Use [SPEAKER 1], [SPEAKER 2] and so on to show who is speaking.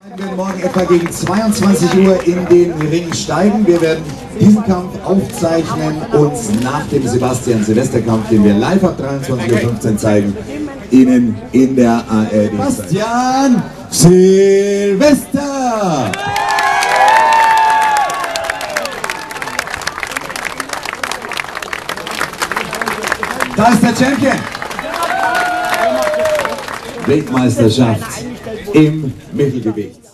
[SPEAKER 1] Wir werden morgen etwa gegen 22 Uhr in den Ring steigen. Wir werden diesen Kampf aufzeichnen und nach dem Sebastian-Silvester-Kampf, den wir live ab 23.15 Uhr zeigen, Ihnen in der ARD. Sebastian Silvester! Da ist der Champion! Weltmeisterschaft im Mittelgewicht.